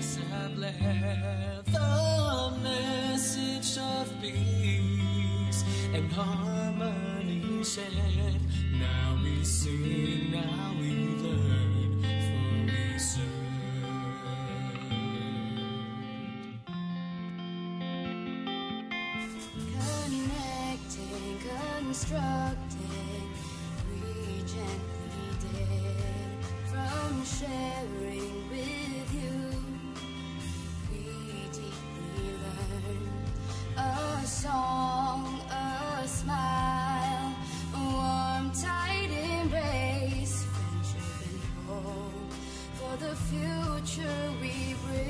share the message of peace and harmony shared. Now we sing, now we learn, for we serve. Connecting, constructing, the future we bridge.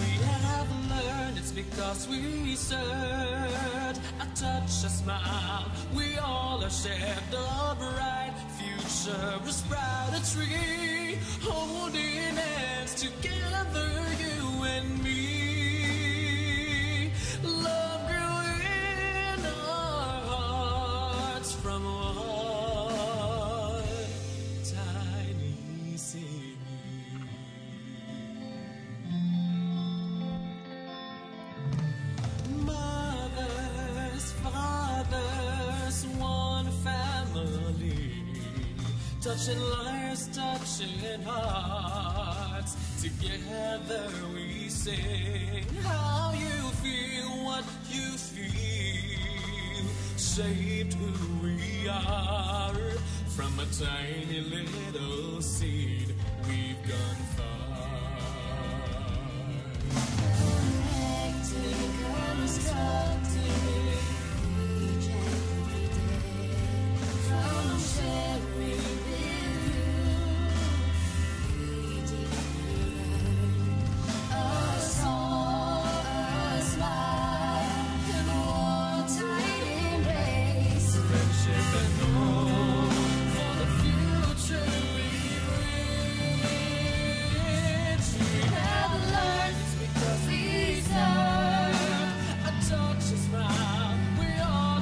We have learned it's because we served a touch, a smile. We all are shared a bright future, a sprout a tree, holding hands together, you and me. Touching lives, touching hearts. Together we sing how you feel, what you feel. Shaped who we are from a tiny little seed. We've gone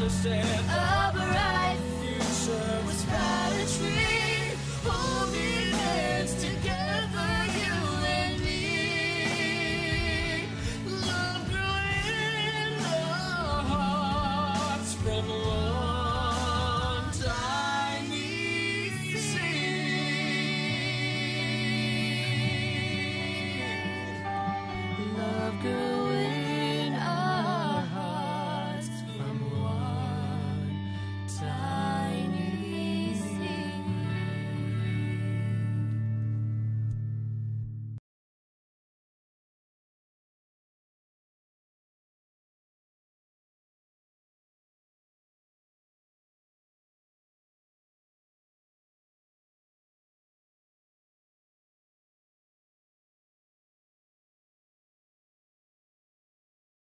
said a bright future was together, you and me. Love grew in our hearts from